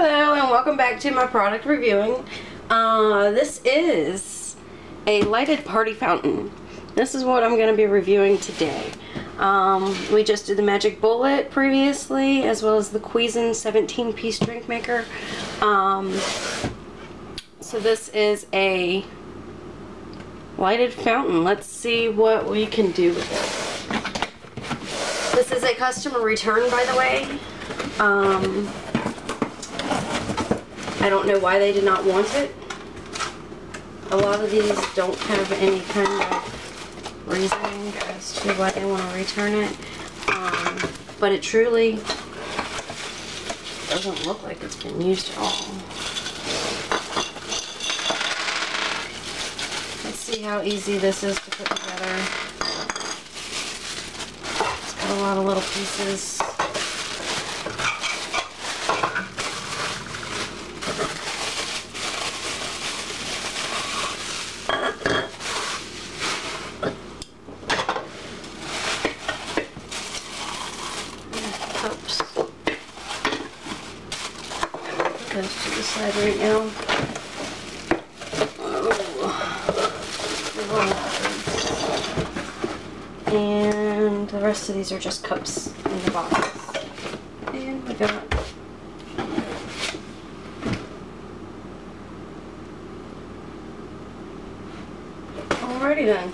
Hello and welcome back to my product reviewing. Uh, this is a lighted party fountain. This is what I'm going to be reviewing today. Um, we just did the Magic Bullet previously as well as the Cuisin 17 piece drink maker. Um, so this is a lighted fountain. Let's see what we can do with it. This is a customer return by the way. Um, I don't know why they did not want it. A lot of these don't have any kind of reasoning as to why they want to return it. Um, but it truly doesn't look like it's been used at all. Let's see how easy this is to put together. It's got a lot of little pieces. cups. Put those to the side right now. Oh. And the rest of these are just cups in the box. And we got Alrighty then.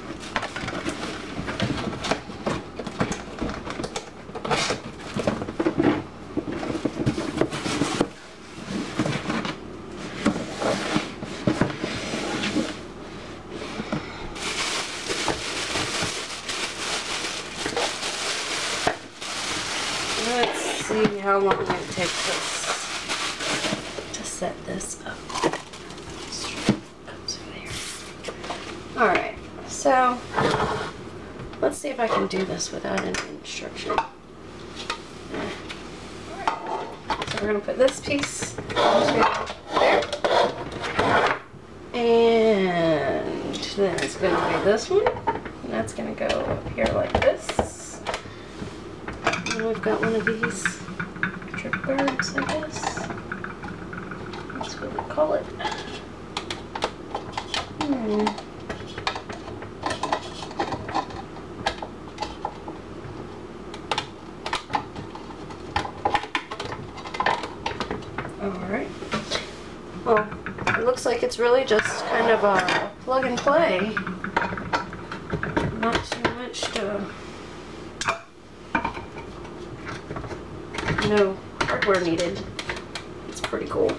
Let's see how long it takes us to set this up. Alright, so let's see if I can do this without any instruction. So we're going to put this piece there. And then it's going to be this one. And that's going to go up here like this. And we've got one of these trip birds, I guess. That's what we call it. Hmm. Alright. Well, it looks like it's really just kind of a plug and play. Not too much to no hardware needed. It's pretty cool.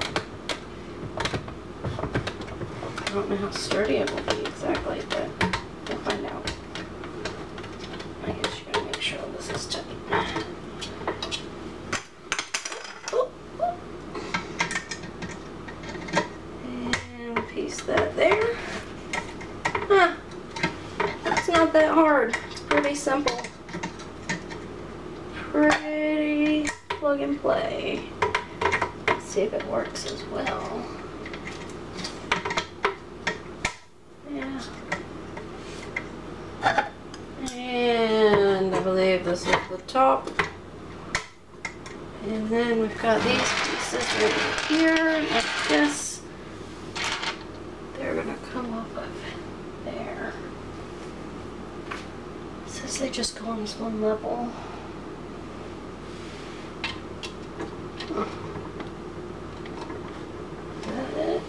I don't know how sturdy it will be exactly, but we'll find out. I guess you gotta make sure this is tight. And piece that there. Huh. It's not that hard. It's pretty simple. Pretty plug and play. Let's see if it works as well. And I believe this is the top. And then we've got these pieces right here, like this. They're gonna come off of there. Says they just go on this one level that it?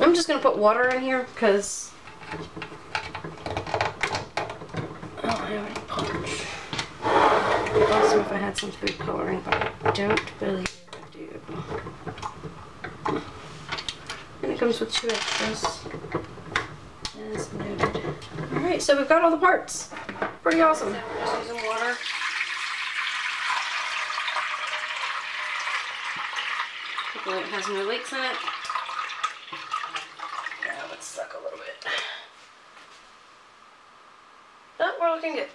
I'm just gonna put water in here because I don't have any punch. Awesome if I had some food coloring, but I don't believe I do. And it comes with two extras. As noted. Alright, so we've got all the parts. Pretty awesome. Using water. Hopefully it has no leaks in it. looking good.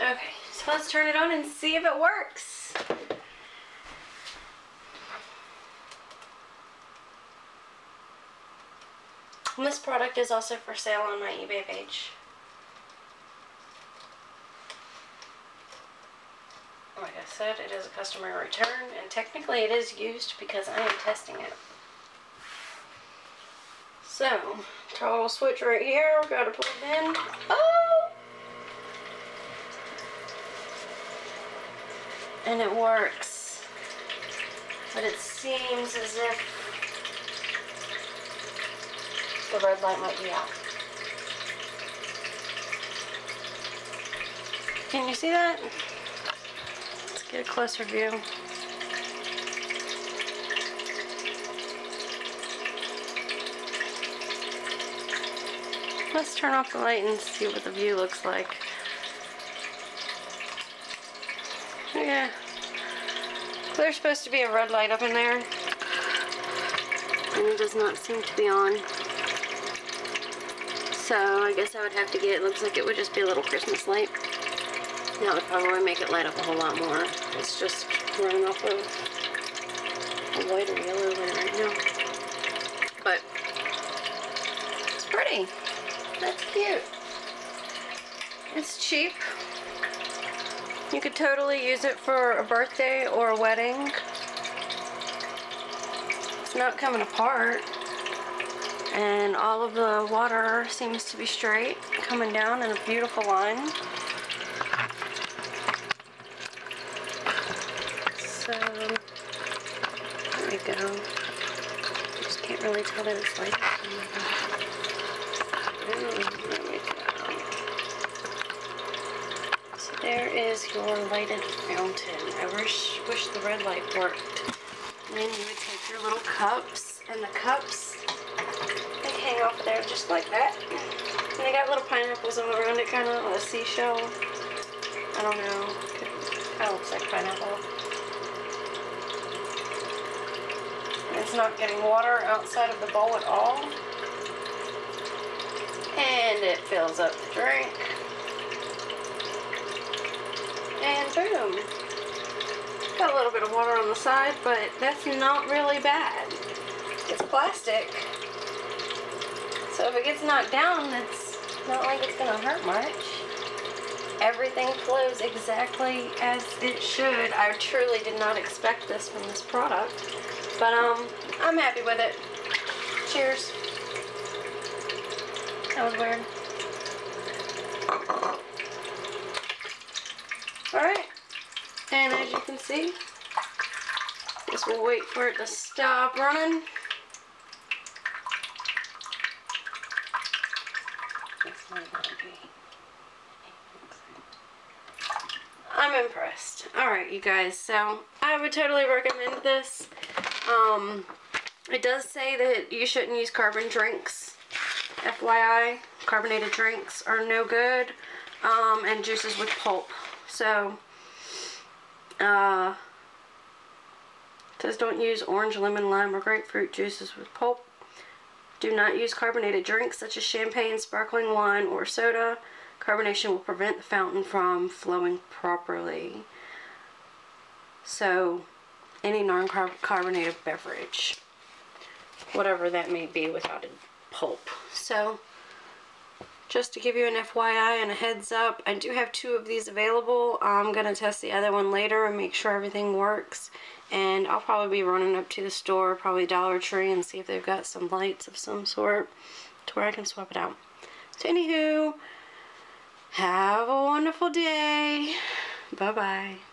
Okay, so let's turn it on and see if it works. And this product is also for sale on my eBay page. Like I said, it is a customer return, and technically it is used because I am testing it. So, toggle switch right here, gotta plug it in. Oh! And it works. But it seems as if the red light might be out. Can you see that? Let's get a closer view. Let's turn off the light and see what the view looks like. Yeah. There's supposed to be a red light up in there. And it does not seem to be on. So I guess I would have to get, it looks like it would just be a little Christmas light. That would probably make it light up a whole lot more. It's just running off of a white or yellow one right now. But it's pretty. That's cute. It's cheap. You could totally use it for a birthday or a wedding. It's not coming apart. And all of the water seems to be straight, coming down in a beautiful line. So, there we go. Just can't really tell that it's light. So there is your lighted fountain. I wish wish the red light worked. And then you would take your little cups, and the cups they hang off there just like that. And they got little pineapples all around it, kind of like a seashell. I don't know. Kind of looks like pineapple. It's not getting water outside of the bowl at all. And it fills up the drink. And boom. Got a little bit of water on the side, but that's not really bad. It's plastic. So if it gets knocked down, it's not like it's gonna hurt much. Everything flows exactly as it should. I truly did not expect this from this product. But um, I'm happy with it. Cheers. That was weird. Alright. And as you can see, guess we'll wait for it to stop running. I'm impressed. Alright, you guys, so I would totally recommend this. Um, it does say that you shouldn't use carbon drinks. FYI, carbonated drinks are no good. Um, and juices with pulp. So, uh, says don't use orange, lemon, lime, or grapefruit juices with pulp. Do not use carbonated drinks such as champagne, sparkling wine, or soda. Carbonation will prevent the fountain from flowing properly. So, any non-carbonated beverage, whatever that may be without a pulp. So, just to give you an FYI and a heads up, I do have two of these available. I'm going to test the other one later and make sure everything works. And I'll probably be running up to the store, probably Dollar Tree, and see if they've got some lights of some sort to where I can swap it out. So anywho, have a wonderful day. Bye-bye.